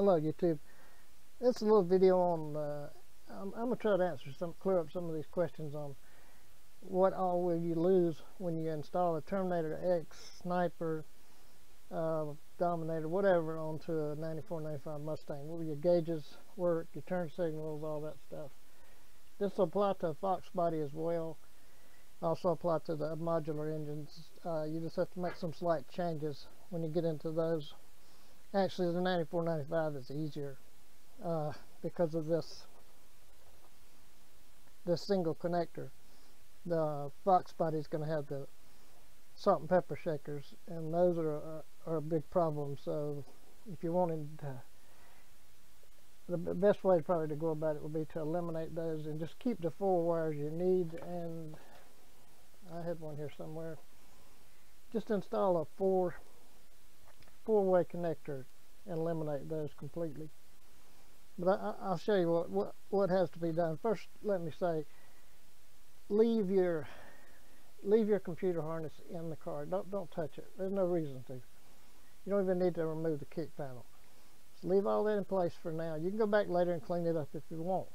Hello YouTube. This is a little video on, uh, I'm, I'm going to try to answer some, clear up some of these questions on what all will you lose when you install a Terminator X Sniper, uh, Dominator, whatever onto a 94-95 Mustang. Will your gauges work, your turn signals, all that stuff. This will apply to a Fox body as well. Also apply to the modular engines. Uh, you just have to make some slight changes when you get into those. Actually, the 94-95 is easier uh, because of this this single connector. The Fox body is going to have the salt and pepper shakers, and those are are, are a big problem. So, if you wanted to, the best way probably to go about it would be to eliminate those and just keep the four wires you need. And I had one here somewhere. Just install a four four-way connector and eliminate those completely. But I, will show you what, what, what has to be done. First, let me say, leave your leave your computer harness in the car. Don't don't touch it. There's no reason to. You don't even need to remove the kick panel. Just leave all that in place for now. You can go back later and clean it up if you want.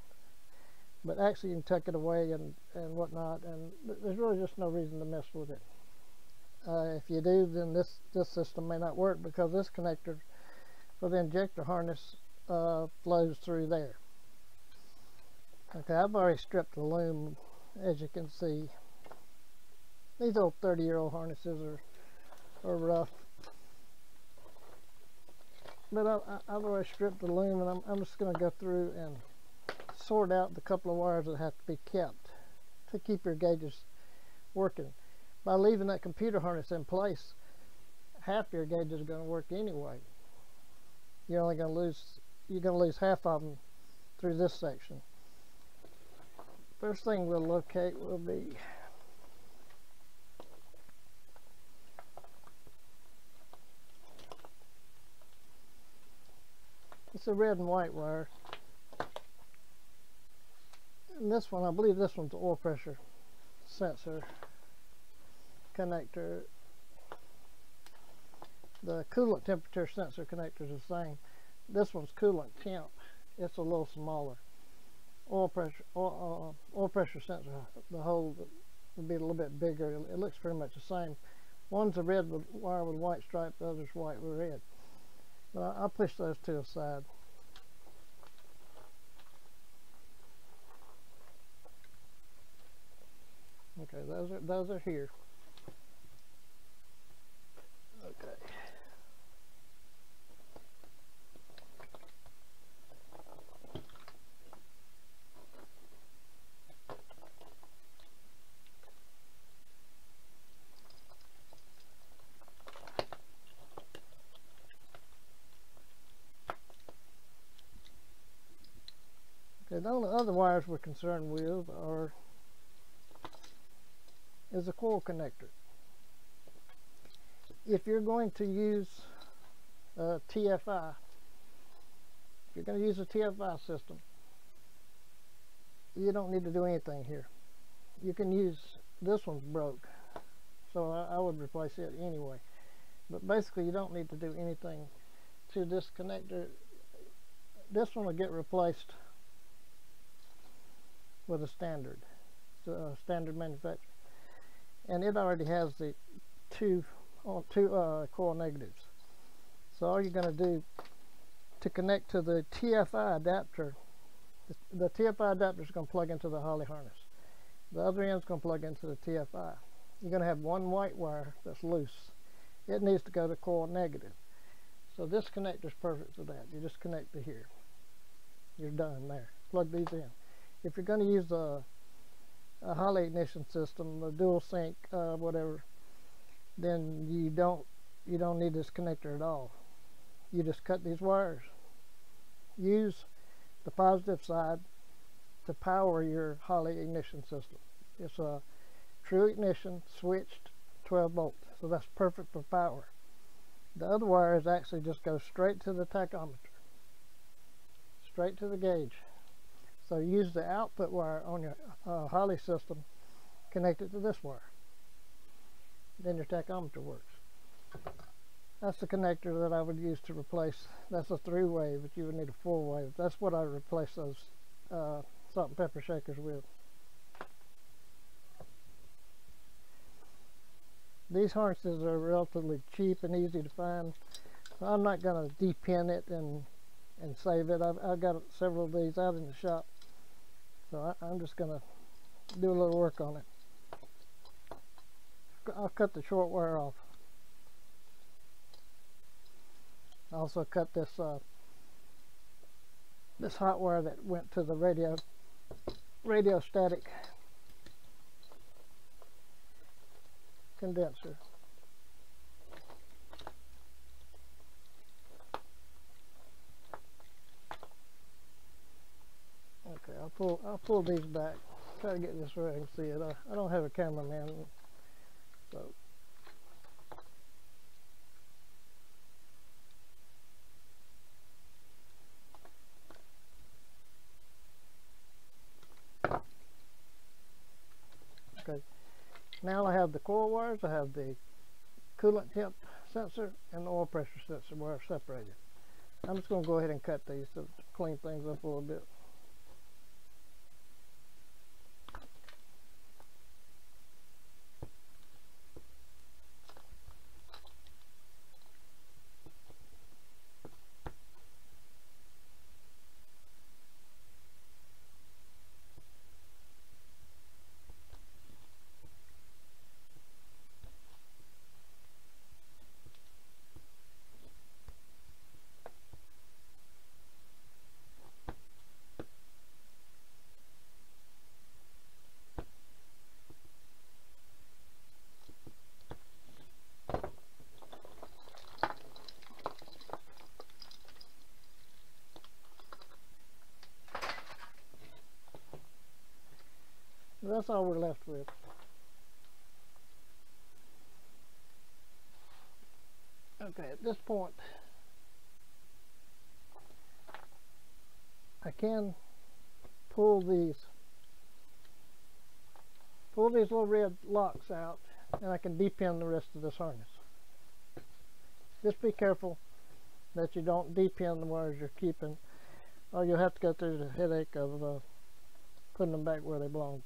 But actually, you can tuck it away and and whatnot. And there's really just no reason to mess with it. Uh, if you do, then this, this system may not work because this connector for the injector harness uh, flows through there. Okay, I've already stripped the loom, as you can see. These old 30-year-old harnesses are, are rough. But I, have already stripped the loom, and I'm, I'm just going to go through and sort out the couple of wires that have to be kept to keep your gauges working by leaving that computer harness in place, half your gauges are going to work anyway. You're only going to lose, you're going to lose half of them through this section. First thing we'll locate will be it's a red and white wire. And this one, I believe this one's oil pressure sensor connector the coolant temperature sensor connector is the same. This one's coolant temp. It's a little smaller. Oil pressure oil, uh, oil pressure sensor the hole would be a little bit bigger. It looks pretty much the same. One's a red with wire with white stripe the other's white with red. But I'll push those two aside. Okay those are those are here Okay, the only other wires we're concerned with are is a coil connector. If you're going to use a TFI, if you're going to use a TFI system, you don't need to do anything here. You can use, this one's broke, so I, I would replace it anyway. But basically you don't need to do anything to this connector. This one will get replaced with a standard, uh, standard manufacturer. And it already has the two, uh, two uh, coil negatives. So all you're going to do to connect to the TFI adapter, the, the TFI adapter is going to plug into the Holley harness. The other end is going to plug into the TFI. You're going to have one white wire that's loose. It needs to go to coil negative. So this connector is perfect for that. You just connect to here. You're done there. Plug these in if you're going to use a, a Holley ignition system, a dual sync, uh, whatever, then you don't you don't need this connector at all. You just cut these wires. Use the positive side to power your Holley ignition system. It's a true ignition switched 12 volt, so that's perfect for power. The other wires actually just go straight to the tachometer, straight to the gauge. So use the output wire on your uh, Holley system, connect it to this wire. Then your tachometer works. That's the connector that I would use to replace. That's a three-way, but you would need a four-way. That's what I replace those uh, salt and pepper shakers with. These harnesses are relatively cheap and easy to find. So I'm not going to depin it and and save it. I've, I've got several of these out in the shop. So I, I'm just going to do a little work on it. I'll cut the short wire off. I also cut this uh, this hot wire that went to the radio radio static condenser. Okay, I'll pull I'll pull these back. Try to get this where I can see it. I, I don't have a cameraman, so Okay. Now I have the coil wires, I have the coolant temp sensor and the oil pressure sensor wire separated. I'm just going to go ahead and cut these to clean things up a little bit. That's all we're left with. Okay, at this point, I can pull these pull these little red locks out and I can depin the rest of this harness. Just be careful that you don't depin the wires you're keeping or you'll have to go through the headache of uh, putting them back where they belong.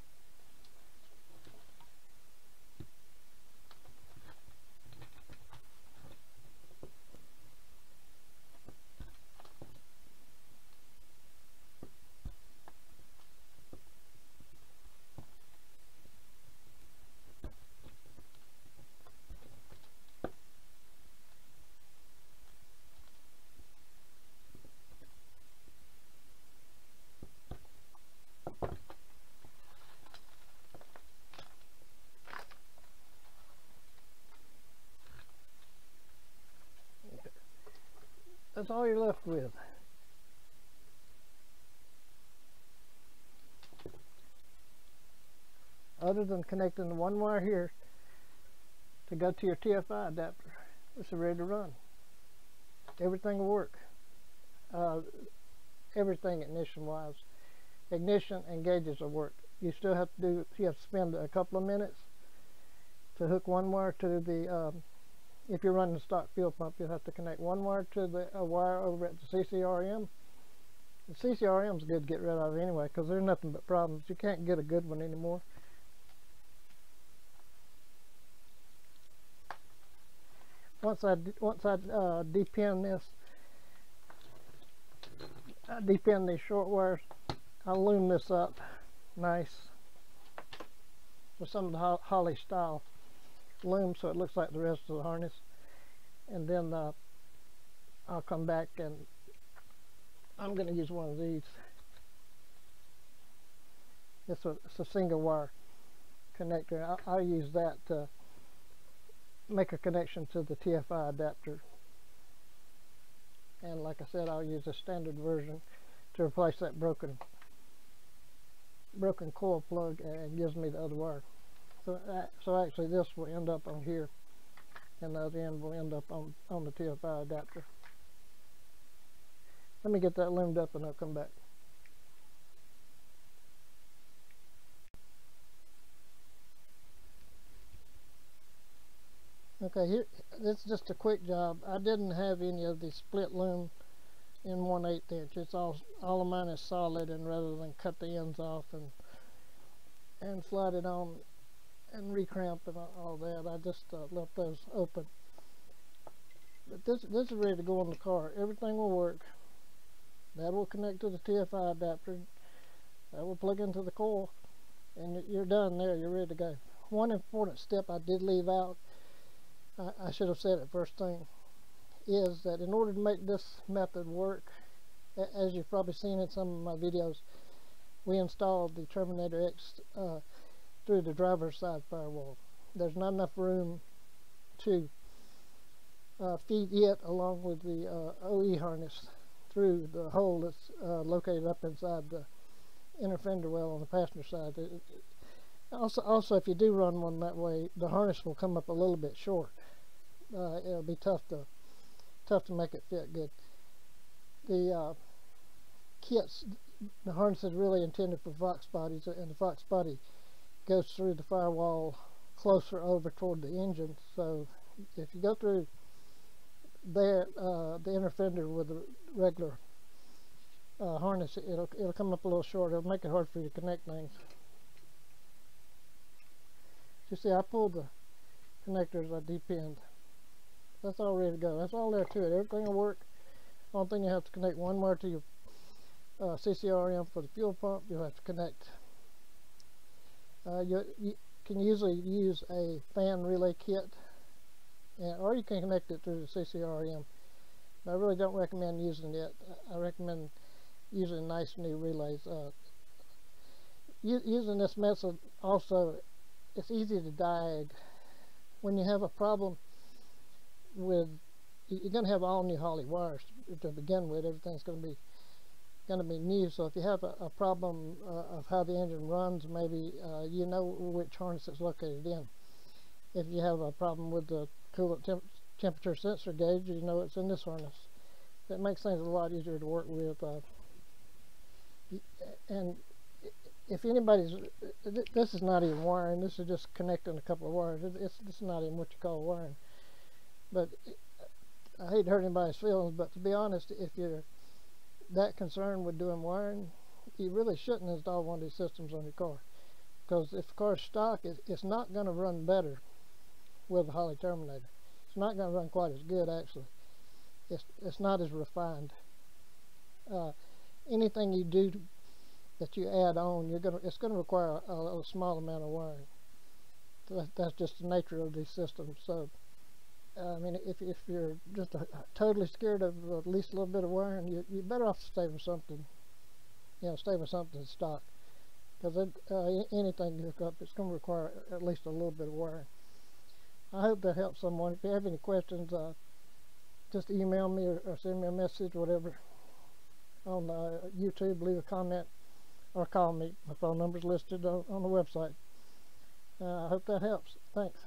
That's all you're left with. Other than connecting the one wire here to go to your TFI adapter, it's ready to run. Everything will work. Uh, everything ignition wise. Ignition and gauges will work. You still have to do, you have to spend a couple of minutes to hook one wire to the um, if you're running a stock fuel pump, you'll have to connect one wire to the a wire over at the CCRM. The CCRM is good to get rid of anyway because they're nothing but problems. You can't get a good one anymore. Once I once I uh, depin this, I depin these short wires. I loom this up nice with some of the Holley style loom so it looks like the rest of the harness. And then uh, I'll come back and I'm going to use one of these. It's a, it's a single wire connector. I'll, I'll use that to make a connection to the TFI adapter. And like I said I'll use a standard version to replace that broken broken coil plug and gives me the other wire so, so actually this will end up on here and the other end will end up on, on the TFI adapter. Let me get that loomed up and I'll come back. Okay, here, this is just a quick job. I didn't have any of the split loom in 1 8 inch. It's all all of mine is solid, and rather than cut the ends off and and slide it on and recramp and all that, I just uh, left those open. But this this is ready to go in the car. Everything will work. That will connect to the TFI adapter. That will plug into the coil, and you're done there. You're ready to go. One important step I did leave out. I, I should have said it first thing is that in order to make this method work, as you've probably seen in some of my videos, we installed the Terminator X uh, through the driver's side firewall. There's not enough room to uh, feed it along with the uh, OE harness through the hole that's uh, located up inside the inner fender well on the passenger side. It, also, also, if you do run one that way, the harness will come up a little bit short. Uh, it'll be tough to tough to make it fit good. The uh, kits, the harness is really intended for Fox bodies, and the Fox body goes through the firewall closer over toward the engine. So if you go through there, uh, the inner fender with the regular uh, harness, it'll it'll come up a little short. It'll make it hard for you to connect things. You see, I pulled the connectors I depinned. That's all ready to go. That's all there to it. Everything will work. Only thing you have to connect one wire to your uh, CCRM for the fuel pump. You'll have to connect. Uh, you, you, can usually use a fan relay kit, and, or you can connect it through the CCRM. I really don't recommend using it. I recommend using nice new relays. Uh, using this method also, it's easy to diag. When you have a problem with you're going to have all new Holley wires to begin with. Everything's going to be going to be new. So if you have a, a problem uh, of how the engine runs, maybe uh, you know which harness it's located in. If you have a problem with the coolant temp temperature sensor gauge, you know it's in this harness. That makes things a lot easier to work with. Uh, and if anybody's, this is not even wiring. This is just connecting a couple of wires. It's, it's not even what you call wiring. But I hate to hurt anybody's feelings, but to be honest, if you're that concerned with doing wiring, you really shouldn't install one of these systems on your car. Because if the car's stock, it, it's not going to run better with a Holley Terminator. It's not going to run quite as good, actually. It's, it's not as refined. Uh, anything you do that you add on, you're gonna, it's going to require a, a, small amount of wiring. That, that's just the nature of these systems. So I mean, if, if you're just totally scared of at least a little bit of wiring, you, you're better off to stay with something, you know, stay with something stock. Because uh, anything you hook up, it's going to require at least a little bit of wiring. I hope that helps someone. If you have any questions, uh, just email me or, or, send me a message, whatever, on uh, YouTube. Leave a comment or call me. My phone number's listed on, on the website. Uh, I hope that helps. Thanks.